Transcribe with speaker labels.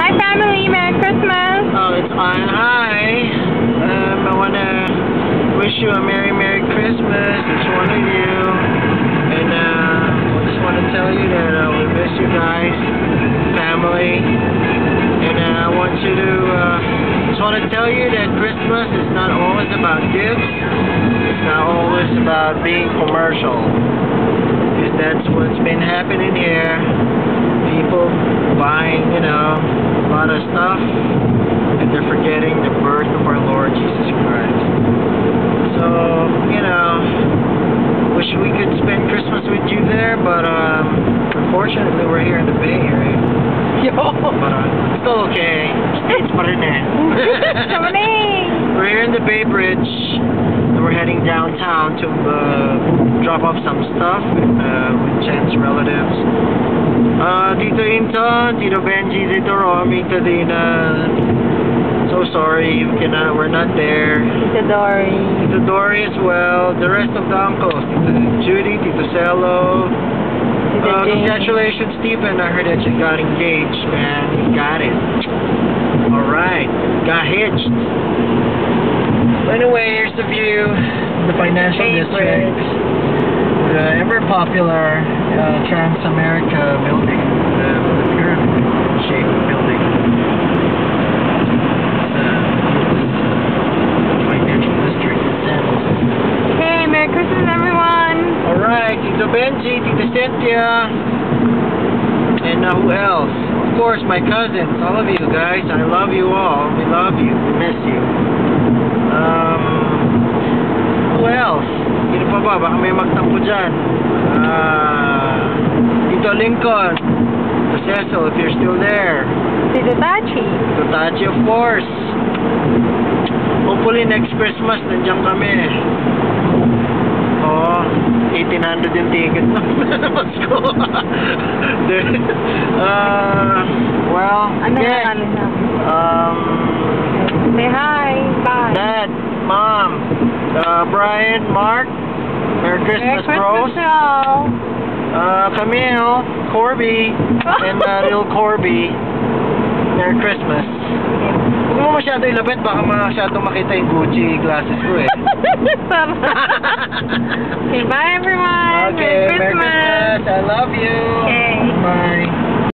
Speaker 1: Hi, family. Merry Christmas.
Speaker 2: Oh, it's on. Hi. Um, I want to wish you a Merry, Merry Christmas. Each one of you. And uh, I just want to tell you that uh, we miss you guys, family. And uh, I want you to, uh, just want to tell you that Christmas is not always about gifts. It's not always about being commercial. Because that's what's been happening here. People buying, you know, a lot of stuff and they're forgetting the birth of our Lord Jesus Christ. So, you know, wish we could spend Christmas with you there, but um, unfortunately we're here in the Bay Area.
Speaker 1: Yo.
Speaker 2: But uh, still okay. States pa rin eh. We're here in the Bay Bridge. And we're heading downtown to uh, drop off some stuff uh, with Jen's relatives. Tito Inton, Tito Benji, Tito Romy, Tito Dina. So sorry, we cannot, we're not there.
Speaker 1: Tita Dory.
Speaker 2: Tito Dory as well. The rest of the uncles, Tito Judy, Tito Cello.
Speaker 1: Tita
Speaker 2: Uh, congratulations, Stephen. I heard that you got engaged, man. You got it. Alright. Got hitched. Anyway, here's the view. The financial district. The ever popular uh, Transamerica building. The, the pyramid shaped building. The financial district in
Speaker 1: Hey, Merry Christmas, everyone.
Speaker 2: Alright, Tito Benji, Tito Cynthia, and uh, who else? Of course, my cousins, all of you guys. I love you all. We love you. We miss you. Ba? Baka may magtampo dyan. Ah, Tito Lincoln. Tito Cecil, if you're still there.
Speaker 1: Tita Tachi.
Speaker 2: Tito Tachi, of course. Hopefully next Christmas, nandiyan kami. Oo, 1800 yung ticket na Pasko. Uh, well,
Speaker 1: Ano
Speaker 2: again,
Speaker 1: na namin namin?
Speaker 2: um,
Speaker 1: Say hi. Bye.
Speaker 2: Dad, Mom, uh, Brian, Mark, Merry
Speaker 1: Merry
Speaker 2: Christmas,
Speaker 1: Christmas,
Speaker 2: bros.
Speaker 1: y'all.
Speaker 2: Uh, Camille, Corby, and uh, little Corby. Merry Christmas. Huwag mo masyado ilapit, baka masyadong makita yung Gucci glasses ko eh.
Speaker 1: Okay, bye, everyone.
Speaker 2: Okay,
Speaker 1: Merry Christmas.
Speaker 2: I love you.
Speaker 1: Okay.
Speaker 2: Bye.